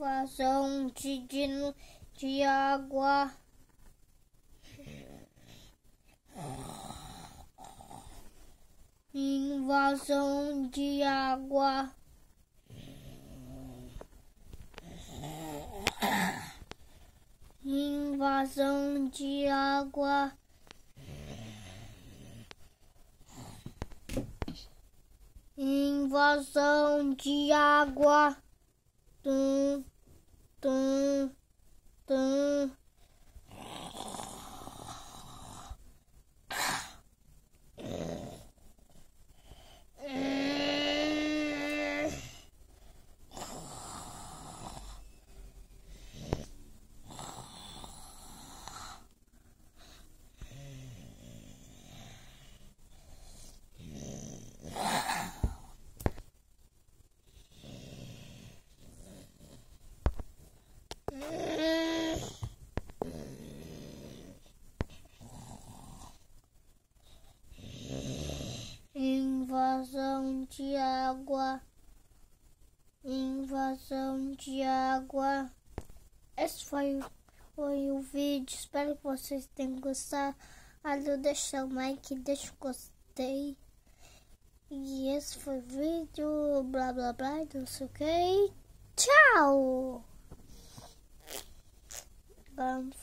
invasão de, de, água. Invasão de água. Invasão de água. Invasão de água. Tum, tum. Invasão de água. Invasão de água. Esse foi, foi o vídeo. Espero que vocês tenham gostado. Deixa o like, deixa o gostei. E esse foi o vídeo. Blá blá blá. Não sei o que. Tchau! Vamos